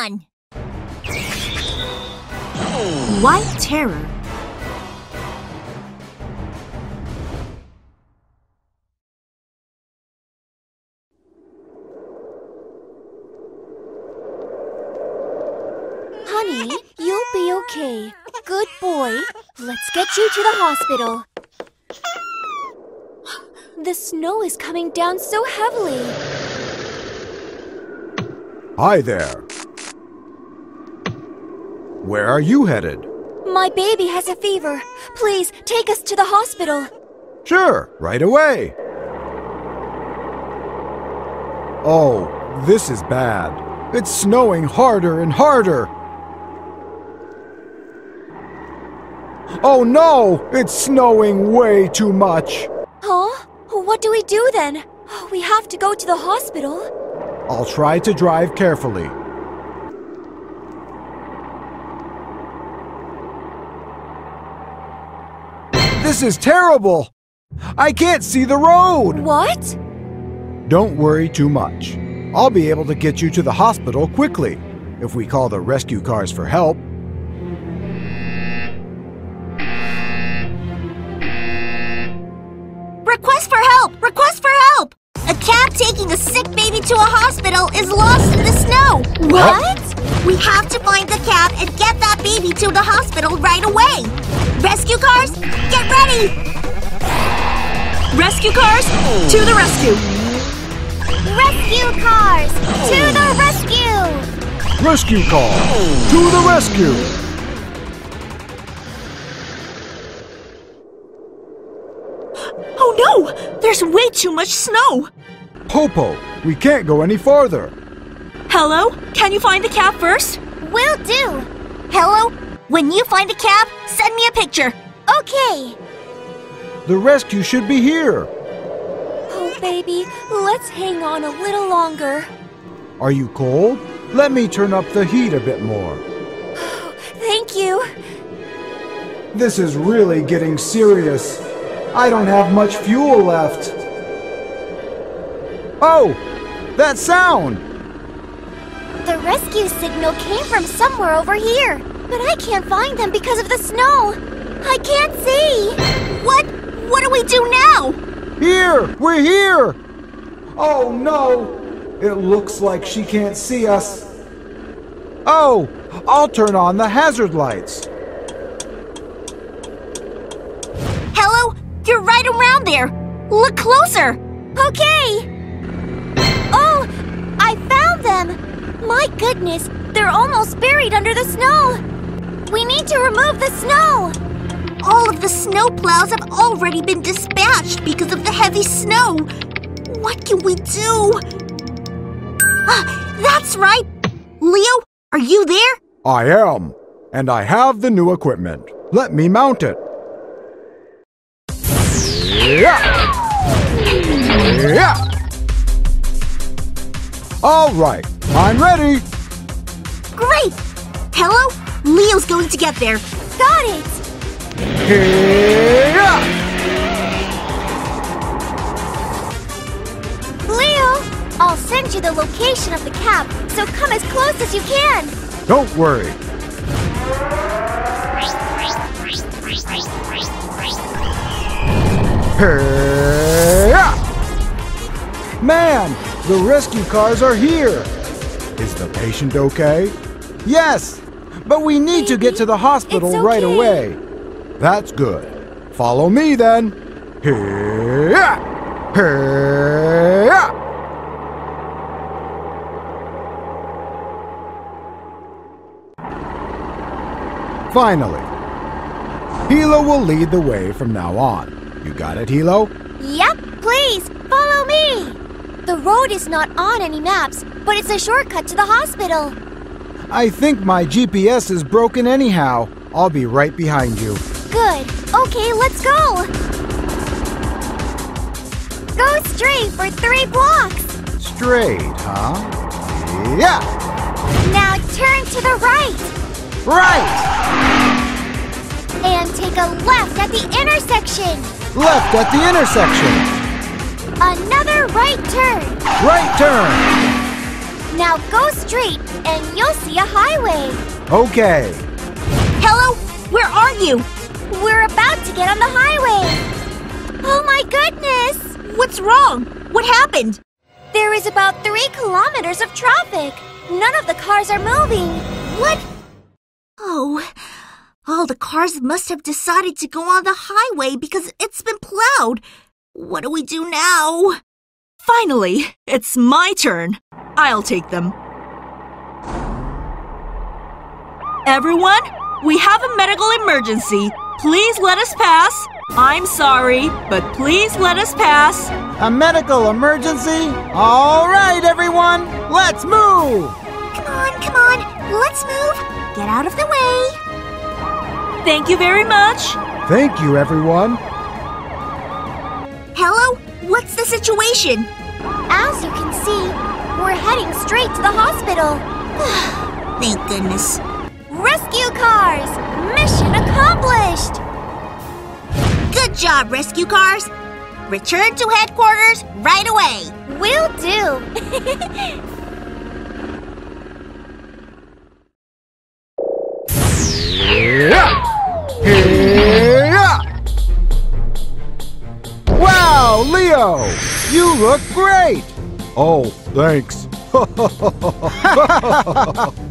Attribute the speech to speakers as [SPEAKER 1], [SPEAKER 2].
[SPEAKER 1] on!
[SPEAKER 2] White terror.
[SPEAKER 3] Honey, you'll be okay. Good boy. Let's get you to the hospital. The snow is coming down so heavily.
[SPEAKER 4] Hi there. Where are you headed?
[SPEAKER 3] My baby has a fever. Please take us to the hospital.
[SPEAKER 4] Sure, right away. Oh, this is bad. It's snowing harder and harder. Oh no! It's snowing way too much.
[SPEAKER 3] Huh? What do we do then? We have to go to the hospital.
[SPEAKER 4] I'll try to drive carefully. This is terrible! I can't see the road!
[SPEAKER 3] What?
[SPEAKER 4] Don't worry too much. I'll be able to get you to the hospital quickly if we call the rescue cars for help.
[SPEAKER 1] Request for help! Request for help! A cab taking a sick baby to a hospital is lost in the snow!
[SPEAKER 3] What?
[SPEAKER 1] We have to find the cab and get that baby to the hospital right away! Rescue cars, get ready!
[SPEAKER 2] Rescue cars, to the rescue!
[SPEAKER 1] Rescue cars, to the rescue!
[SPEAKER 4] Rescue call! To the rescue!
[SPEAKER 2] Oh no! There's way too much snow!
[SPEAKER 4] Popo, we can't go any farther.
[SPEAKER 2] Hello? Can you find the cab first?
[SPEAKER 1] Will do! Hello? When you find a cab, send me a picture. Okay.
[SPEAKER 4] The rescue should be here.
[SPEAKER 3] Oh, baby, let's hang on a little longer.
[SPEAKER 4] Are you cold? Let me turn up the heat a bit more.
[SPEAKER 3] Thank you.
[SPEAKER 4] This is really getting serious. I don't have much fuel left. Oh! That sound!
[SPEAKER 3] The rescue signal came from somewhere over here, but I can't find them because of the snow. I can't see.
[SPEAKER 1] What? What do we do now?
[SPEAKER 4] Here! We're here! Oh no! It looks like she can't see us. Oh! I'll turn on the hazard lights.
[SPEAKER 1] Hello? You're right around there. Look closer.
[SPEAKER 3] Okay. Oh, I found them. My goodness, they're almost buried under the snow. We need to remove the snow.
[SPEAKER 1] All of the snow plows have already been dispatched because of the heavy snow. What can we do? Ah, that's right. Leo, are you there?
[SPEAKER 4] I am. And I have the new equipment. Let me mount it. Yeah! Yeah! All right, I'm ready.
[SPEAKER 1] Great. Hello? Leo's going to get there.
[SPEAKER 3] Got it. Leo, I'll send you the location of the cab, so come as close as you can.
[SPEAKER 4] Don't worry. Man, the rescue cars are here. Is the patient okay? Yes, but we need to get to the hospital
[SPEAKER 3] It's
[SPEAKER 4] right away. That's good. Follow me then. Yeah! Finally, Hilo will lead the way from now on. You got it, Hilo?
[SPEAKER 3] Yep, please, follow me. The road is not on any maps, but it's a shortcut to the hospital.
[SPEAKER 4] I think my GPS is broken anyhow. I'll be right behind you.
[SPEAKER 3] Good. Okay, let's go. Go straight for three blocks.
[SPEAKER 4] Straight, huh? Yeah!
[SPEAKER 3] Now turn to the right
[SPEAKER 4] Right!
[SPEAKER 3] and take a left at the intersection.
[SPEAKER 4] Left at the intersection.
[SPEAKER 3] Another right turn.
[SPEAKER 4] Right turn.
[SPEAKER 3] Now go straight and you'll see a highway.
[SPEAKER 4] Okay.
[SPEAKER 2] Hello? Where are you?
[SPEAKER 3] We're about to get on the highway. Oh my goodness!
[SPEAKER 2] What's wrong? What happened?
[SPEAKER 3] There is about three kilometers of traffic. None of the cars are moving.
[SPEAKER 1] What? Oh, all the cars must have decided to go on the highway because it's been plowed. What do we do now?
[SPEAKER 2] Finally, it's my turn. I'll take them. Everyone, we have a medical emergency. Please let us pass. I'm sorry, but please let us pass.
[SPEAKER 4] A medical emergency? All right, everyone, let's move!
[SPEAKER 1] Come on, come on, let's move. Get out of the way.
[SPEAKER 2] Thank you very much.
[SPEAKER 4] Thank you, everyone.
[SPEAKER 1] Hello? What's the situation?
[SPEAKER 3] As you can see, we're heading straight to the hospital.
[SPEAKER 1] Thank goodness.
[SPEAKER 3] Rescue cars! Mission accomplished!
[SPEAKER 1] Good job, rescue cars. Return to headquarters right away.
[SPEAKER 3] Will do!
[SPEAKER 4] Yeah! Wow, Leo! You look great! Oh, thanks.